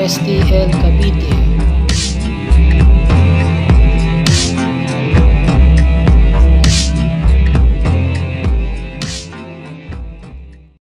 STL Cavite